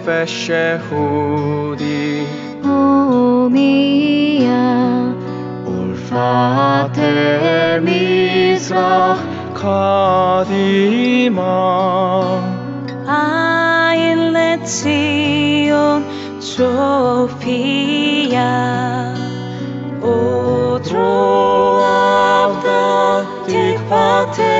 nefesh Yehudi. Umiya, urfate mizrach kadima. Ayin letzion tzofiya, utro avda tikvateh.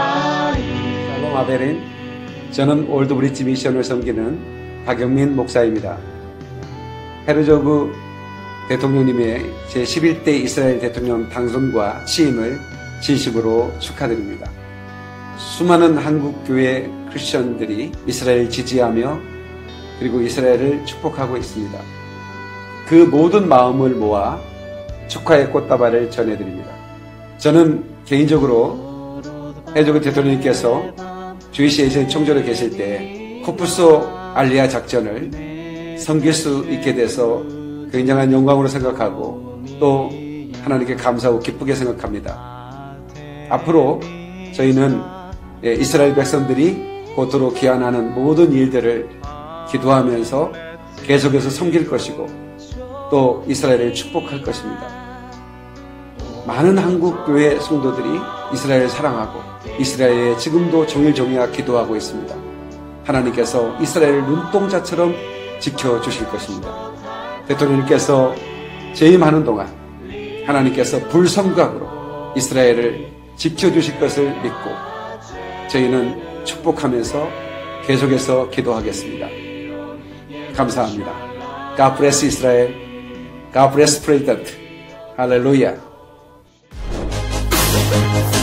아베린 저는 올드브리지 미션을 섬기는 박영민 목사입니다. 헤르조브 대통령님의 제11대 이스라엘 대통령 당선과 취임을 진심으로 축하드립니다. 수많은 한국 교회 크리스천들이 이스라엘 지지하며 그리고 이스라엘을 축복하고 있습니다. 그 모든 마음을 모아 축하의 꽃다발을 전해드립니다. 저는 개인적으로 해조그 대통령님께서 주이시 에이전 총재로 계실 때 코프소 알리아 작전을 섬길 수 있게 돼서 굉장한 영광으로 생각하고 또 하나님께 감사하고 기쁘게 생각합니다. 앞으로 저희는 예, 이스라엘 백성들이 고토로 귀환하는 모든 일들을 기도하면서 계속해서 섬길 것이고 또 이스라엘을 축복할 것입니다. 많은 한국 교회 성도들이 이스라엘을 사랑하고 이스라엘에 지금도 종일종이야 기도하고 있습니다. 하나님께서 이스라엘을 눈동자처럼 지켜주실 것입니다. 대통령님께서 재임하는 동안 하나님께서 불성각으로 이스라엘을 지켜주실 것을 믿고 저희는 축복하면서 계속해서 기도하겠습니다. 감사합니다. God bless Israel. God bless President. 할 Thank